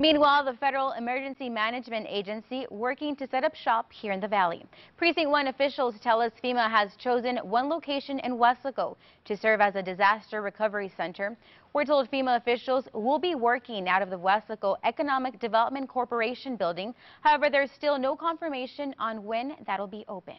Meanwhile, the Federal Emergency Management Agency working to set up shop here in the valley. Precinct 1 officials tell us FEMA has chosen one location in Weslaco to serve as a disaster recovery center. We're told FEMA officials will be working out of the Weslaco Economic Development Corporation building. However, there's still no confirmation on when that'll be open.